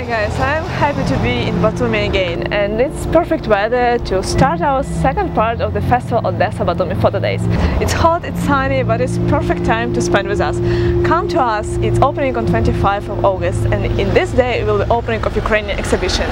Hi guys, I'm happy to be in Batumi again and it's perfect weather to start our second part of the festival Odesa Batumi Photo Days. It's hot, it's sunny, but it's perfect time to spend with us. Come to us, it's opening on 25th of August and in this day will be opening of Ukrainian exhibition.